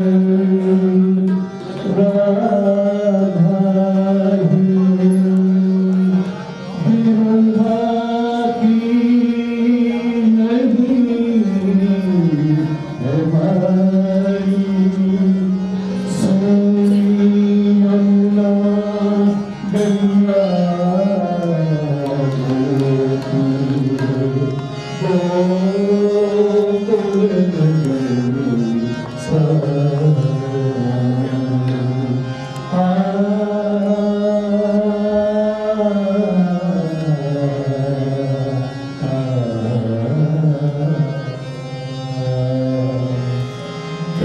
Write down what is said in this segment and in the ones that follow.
Oh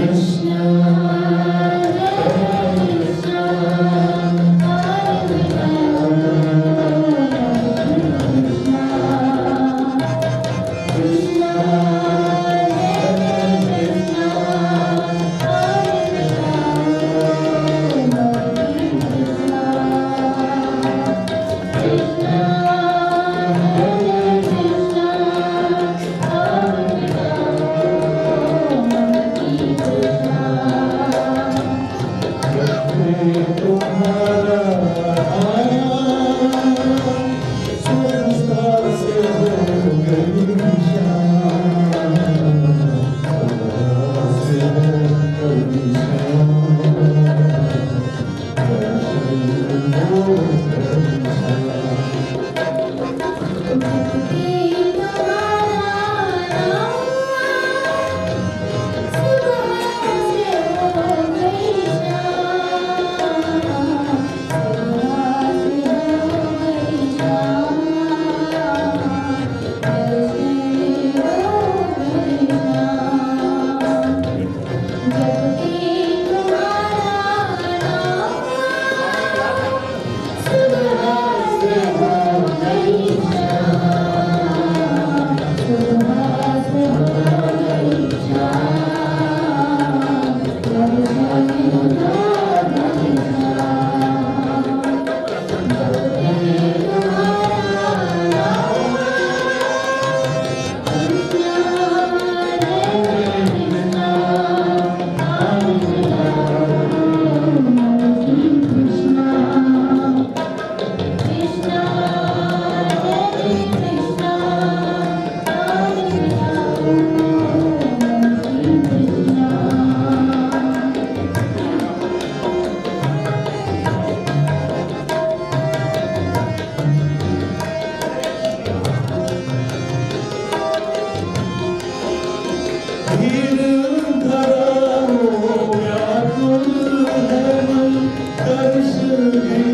entrance Amen.